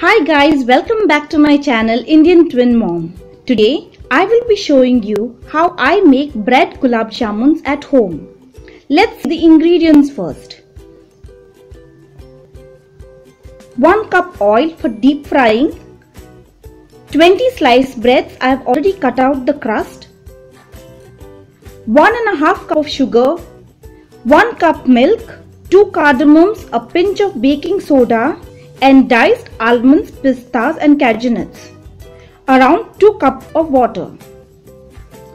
Hi guys, welcome back to my channel Indian Twin Mom. Today I will be showing you how I make bread gulab jamuns at home. Let's see the ingredients first. 1 cup oil for deep frying. 20 sliced breads I have already cut out the crust. 1 and a half cup of sugar. 1 cup milk. 2 cardamoms, a pinch of baking soda and diced almonds, pistas and cashew nuts. Around 2 cup of water.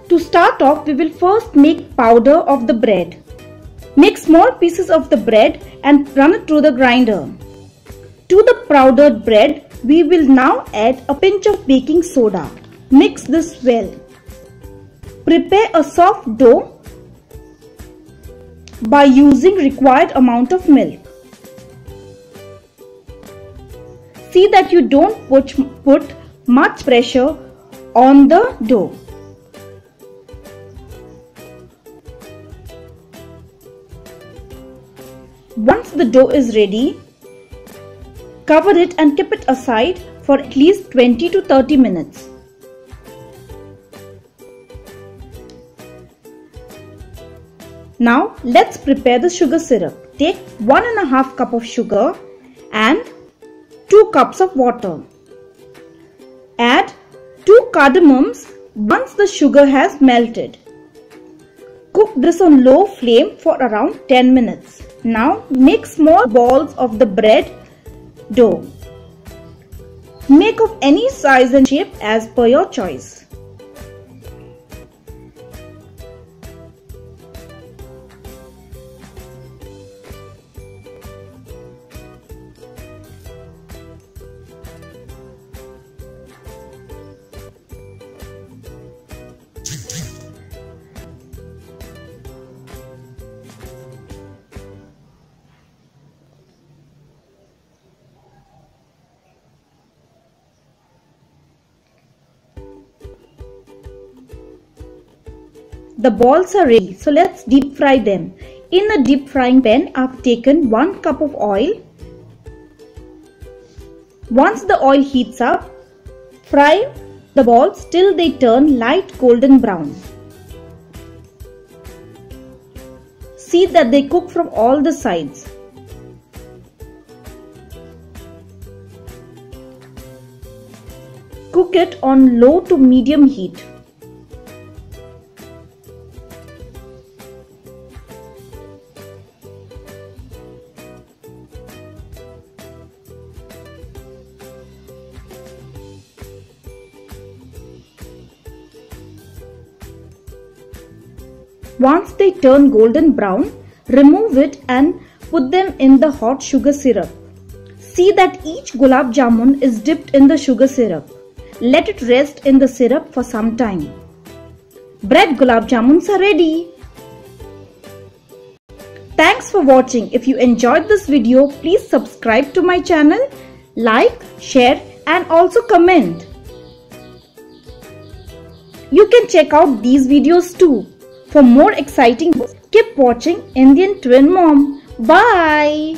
To start off, we will first make powder of the bread. Make small pieces of the bread and run it through the grinder. To the powdered bread, we will now add a pinch of baking soda. Mix this well. Prepare a soft dough by using required amount of milk. See that you don't put, put much pressure on the dough. Once the dough is ready, cover it and keep it aside for at least 20 to 30 minutes. Now let's prepare the sugar syrup. Take one and a half cup of sugar and 2 cups of water. Add 2 cardamoms once the sugar has melted. Cook this on low flame for around 10 minutes. Now make small balls of the bread dough. Make of any size and shape as per your choice. The balls are ready, so let's deep fry them. In a deep frying pan, I've taken 1 cup of oil. Once the oil heats up, fry the balls till they turn light golden brown. See that they cook from all the sides. Cook it on low to medium heat. Once they turn golden brown, remove it and put them in the hot sugar syrup. See that each gulab jamun is dipped in the sugar syrup. Let it rest in the syrup for some time. Bread gulab jamuns are ready. Thanks for watching. If you enjoyed this video, please subscribe to my channel, like, share and also comment. You can check out these videos too. For more exciting books, keep watching Indian Twin Mom. Bye!